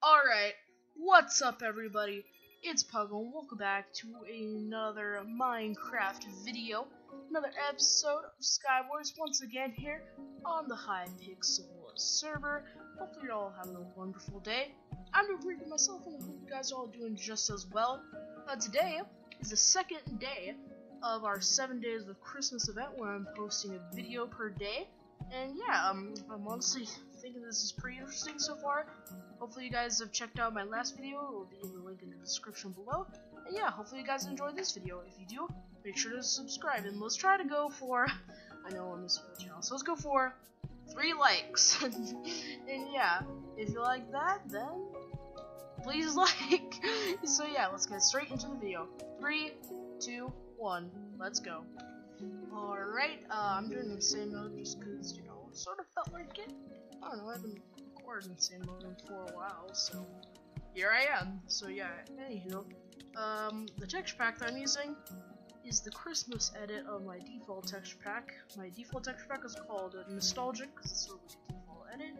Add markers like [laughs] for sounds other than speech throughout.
Alright, what's up everybody? It's Puggle and welcome back to another Minecraft video. Another episode of Skywars once again here on the High Hypixel server. Hopefully you're all having a wonderful day. I'm repeating myself and I hope you guys are all doing just as well. Uh, today is the second day of our 7 days of Christmas event where I'm posting a video per day. And yeah, um, I'm honestly this is pretty interesting so far. Hopefully you guys have checked out my last video, it will be in the link in the description below. And yeah, hopefully you guys enjoyed this video. If you do, make sure to subscribe. And let's try to go for, [laughs] I know on this channel, so let's go for three likes. [laughs] and yeah, if you like that, then please [laughs] like. so yeah, let's get straight into the video. Three, two, one, let's go. Alright, uh, I'm doing the same mode just because, you know, sort of felt like it. I don't know, I've been recording the same mode for a while, so here I am. So yeah, anywho, um, the texture pack that I'm using is the Christmas edit of my default texture pack. My default texture pack is called Nostalgic, because it's sort of like a default edit.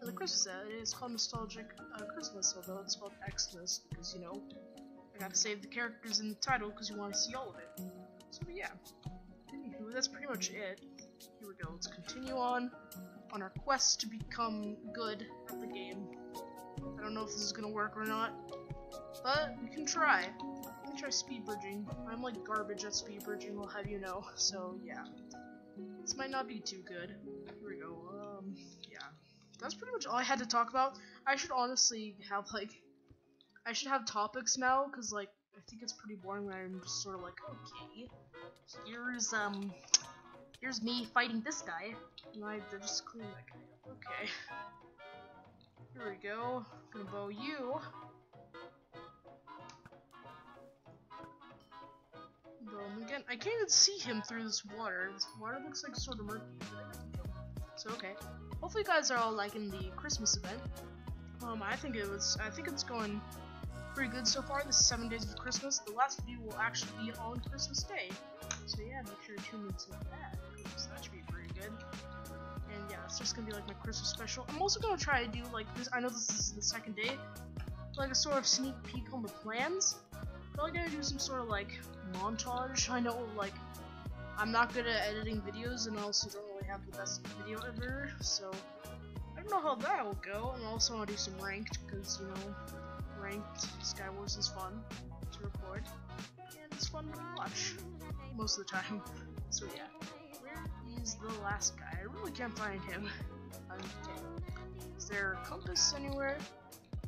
And the Christmas edit is called Nostalgic uh, Christmas, although it's called Xmas, because, you know, I gotta save the characters in the title because you want to see all of it. So yeah, anywho, that's pretty much it. Here we go, let's continue on on our quest to become good at the game. I don't know if this is gonna work or not, but we can try. Let me try speed bridging. I'm like garbage at speed bridging, I'll have you know. [laughs] So yeah, this might not be too good. Here we go. Um, yeah, that's pretty much all I had to talk about. I should honestly have like, I should have topics now, cause like think it's pretty boring when I'm just sort of like, okay, here's um, here's me fighting this guy. And I just clean that guy up. Okay. Here we go. I'm gonna bow you. Bow him again. I can't even see him through this water. This water looks like sort of murky. So okay. Hopefully you guys are all liking the Christmas event. Um, I think it was. I think it's going pretty good so far. This is seven days of Christmas. The last video will actually be on Christmas Day. So yeah, make sure to tune into that because that should be pretty good. And yeah, it's just gonna be like my Christmas special. I'm also gonna try to do like this. I know this is the second day, like a sort of sneak peek on the plans. Probably gonna do some sort of like montage. I know like I'm not good at editing videos, and I also don't really have the best video editor, so I don't know how that will go. And also I'll do some ranked because you know, ranked Skywars is fun to record, and it's fun to watch most of the time. [laughs] So yeah, where is the last guy? I really can't find him. Okay. Is there a compass anywhere?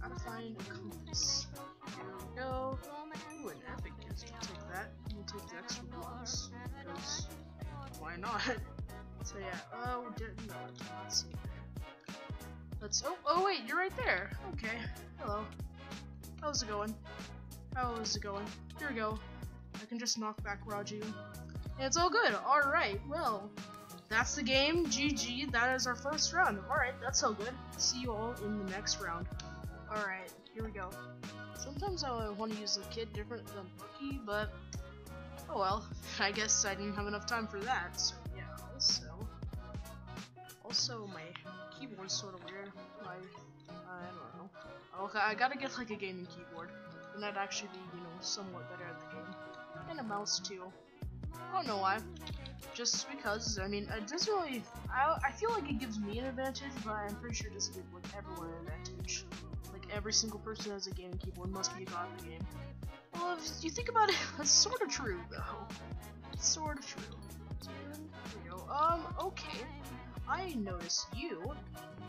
Gotta find a compass. Here we go. Ooh, an epic gift. I'll take that. We'll take the extra blocks. Because why not? [laughs] So yeah, oh, uh, no, let's see. Let's, oh, oh wait, you're right there. Okay, hello. How's it going? How is it going? Here we go. I can just knock back Raju. It's all good. Alright, well, that's the game. GG. That is our first round. Alright, that's all good. See you all in the next round. Alright, here we go. Sometimes I want to use the kid different than Rookie, but oh well. [laughs] I guess I didn't have enough time for that, so. Also, my keyboard's sort of weird. I, I don't know. Okay, I gotta get like a gaming keyboard. And that'd actually be, you know, somewhat better at the game. And a mouse too. I don't know why. Just because, I mean, it doesn't really, I, I feel like it gives me an advantage, but I'm pretty sure it doesn't give like everyone an advantage. Like every single person has a gaming keyboard must be a god in the game. Well, if you think about it, [laughs] that's sort of true though. It's sort of true. I notice you.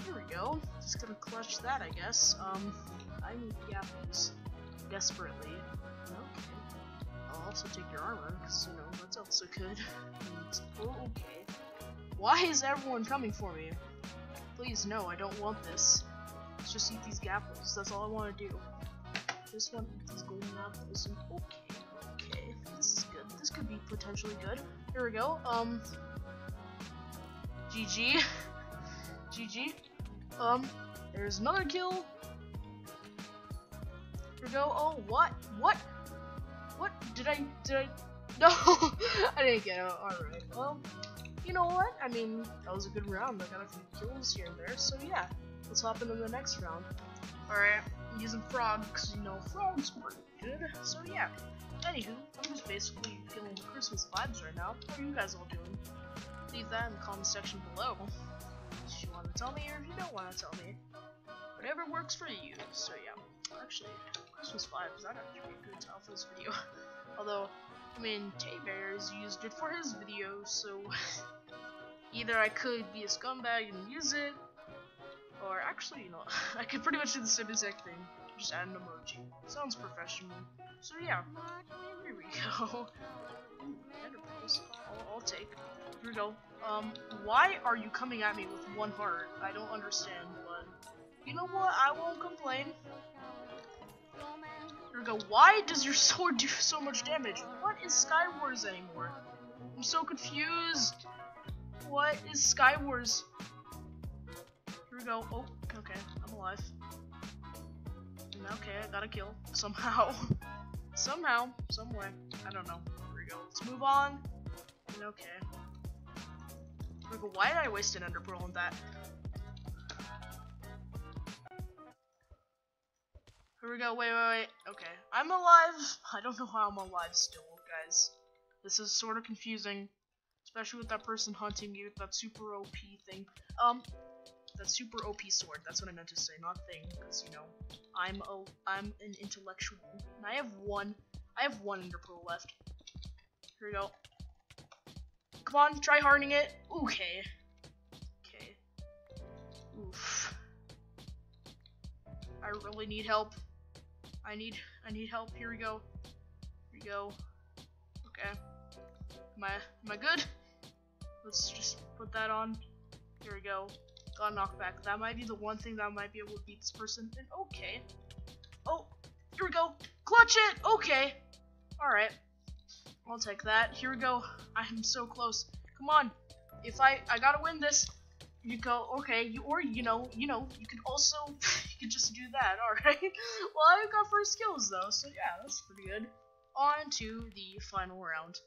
Here we go. Just gonna clutch that, I guess. Um, I need the apples. Desperately. Okay. I'll also take your armor, because, you know, that's also good. Oh, okay. Why is everyone coming for me? Please, no, I don't want this. Let's just eat these apples. That's all I want to do. To eat these golden apples. Okay, okay, this is good. This could be potentially good. Here we go. Um, GG. GG. [laughs] Um, there's another kill. Here we go. Oh, what? What? What? Did I, did I, [laughs] no, [laughs] I didn't get it. Alright, well, you know what? I mean, that was a good round. I got a few kills here and there, so yeah. Let's hop into the next round. Alright, using frog because you know frog's pretty good. So yeah. Anywho, I'm just basically feeling the Christmas vibes right now. What are you guys all doing? Leave that in the comment section below. If you want to tell me or if you don't want to tell me. Whatever works for you. So yeah. Actually, Christmas vibes, that actually be a good title for this video. [laughs] Although, I mean, Tay Bears used it for his video, so [laughs] either I could be a scumbag and use it, or actually, you know, [laughs] I could pretty much do the same exact thing. Just add an emoji. Sounds professional. So yeah, here we go. I'll, I'll take. Here we go. Um, why are you coming at me with one heart? I don't understand, but you know what? I won't complain. Here we go. Why does your [laughs] sword do so much damage? What is Skywars anymore? I'm so confused. What is Skywars? Here we go. Oh, okay. I'm alive. Okay, I got a kill. Somehow. [laughs] Somehow. Some way. I don't know. Here we go. Let's move on. Okay. Here. Why did I waste an ender on that? Here we go. Wait, wait, wait. Okay. I'm alive. [laughs] I don't know how I'm alive still, guys. This is sort of confusing. Especially with that person hunting you with that super OP thing. Um, that super OP sword. That's what I meant to say, not thing, because you know, I'm a I'm an intellectual. And I have one. I have one ender pearl left. Here we go. Come on, try hardening it. Okay. Okay. Oof. I really need help. I need I need help. Here we go. Here we go. Okay. Am I am I good? Let's just put that on. Here we go. Got knockback. That might be the one thing that might be able to beat this person. And okay. Oh, here we go. Clutch it. Okay. All right. I'll take that. Here we go. I'm so close. Come on. If I I gotta win this, you go okay. You or you know you know you could also [laughs] you could just do that. All right. [laughs] well, I got first skills though, so yeah, that's pretty good. On to the final round.